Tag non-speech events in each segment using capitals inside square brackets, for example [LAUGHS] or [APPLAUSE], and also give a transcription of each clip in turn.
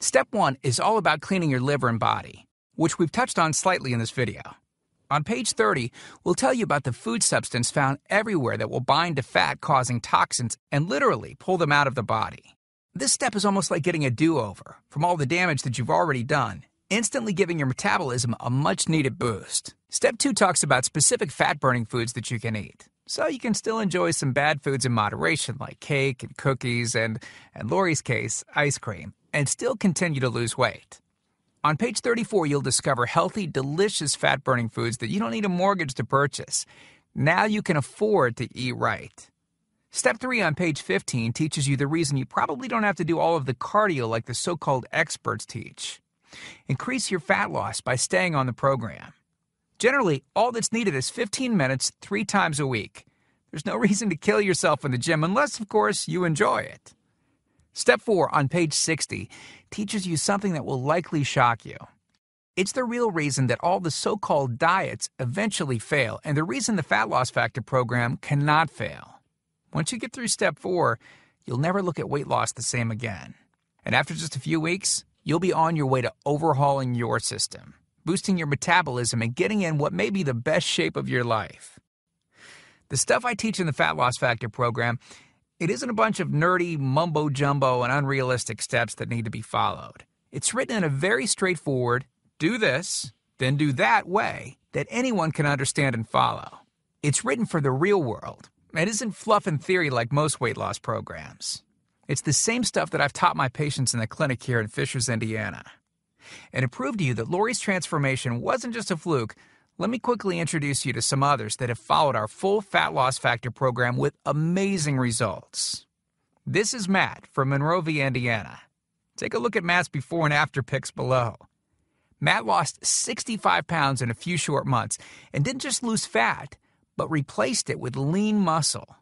Step one is all about cleaning your liver and body, which we've touched on slightly in this video. On page 30, we'll tell you about the food substance found everywhere that will bind to fat, causing toxins and literally pull them out of the body. This step is almost like getting a do over from all the damage that you've already done, instantly giving your metabolism a much needed boost. Step 2 talks about specific fat burning foods that you can eat. So you can still enjoy some bad foods in moderation, like cake and cookies and, in Lori's case, ice cream, and still continue to lose weight. On page 34, you'll discover healthy, delicious fat burning foods that you don't need a mortgage to purchase. Now you can afford to eat right. Step 3 on page 15 teaches you the reason you probably don't have to do all of the cardio like the so called experts teach. Increase your fat loss by staying on the program. Generally, all that's needed is 15 minutes three times a week. There's no [LAUGHS] reason to kill yourself in the gym unless, of course, you enjoy it. Step 4 on page 60 teaches you something that will likely shock you. It's the real reason that all the so called diets eventually fail, and the reason the Fat Loss Factor program cannot fail. Once you get through step 4, you'll never look at weight loss the same again. And after just a few weeks, you'll be on your way to overhauling your system, boosting your metabolism, and getting in what may be the best shape of your life. The stuff I teach in the Fat Loss Factor program it isn't a bunch of nerdy mumbo jumbo and unrealistic steps that need to be followed. It's written in a very straightforward, do this, then do that way that anyone can understand and follow. It's written for the real world. It isn't fluff and theory like most weight loss programs. It's the same stuff that I've taught my patients in the clinic here in Fishers, Indiana. And it proved to you that Lori's transformation wasn't just a fluke, let me quickly introduce you to some others that have followed our full Fat Loss Factor program with amazing results. This is Matt from Monrovia, Indiana. Take a look at Matt's before and after pics below. Matt lost 65 pounds in a few short months and didn't just lose fat, but replaced it with lean muscle.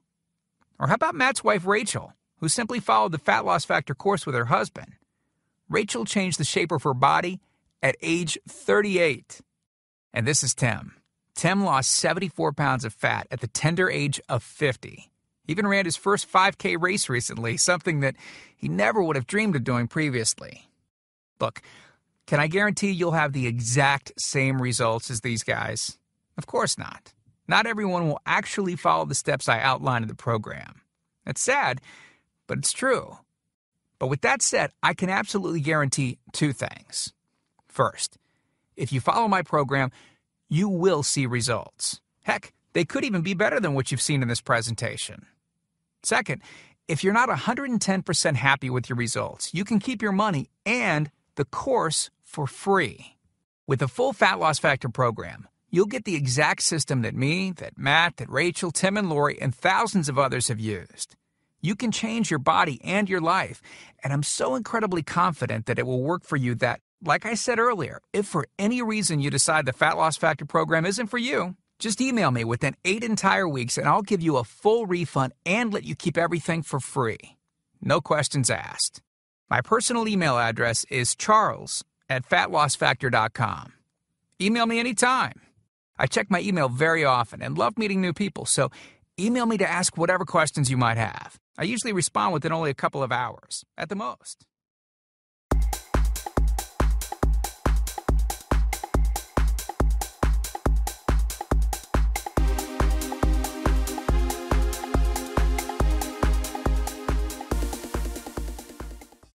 Or how about Matt's wife, Rachel, who simply followed the Fat Loss Factor course with her husband? Rachel changed the shape of her body at age 38. And this is Tim. Tim lost 74 pounds of fat at the tender age of 50. He even ran his first 5K race recently, something that he never would have dreamed of doing previously. Look, can I guarantee you'll have the exact same results as these guys? Of course not. Not everyone will actually follow the steps I outline in the program. That's sad, but it's true. But with that said, I can absolutely guarantee two things. First, if you follow my program, you will see results. Heck, they could even be better than what you've seen in this presentation. Second, if you're not 110% happy with your results, you can keep your money and the course for free. With the full Fat Loss Factor program, you'll get the exact system that me, that Matt, that Rachel, Tim, and Lori, and thousands of others have used. You can change your body and your life, and I'm so incredibly confident that it will work for you that like I said earlier, if for any reason you decide the Fat Loss Factor program isn't for you, just email me within eight entire weeks and I'll give you a full refund and let you keep everything for free. No questions asked. My personal email address is charles at fatlossfactor.com. Email me anytime. I check my email very often and love meeting new people, so email me to ask whatever questions you might have. I usually respond within only a couple of hours, at the most.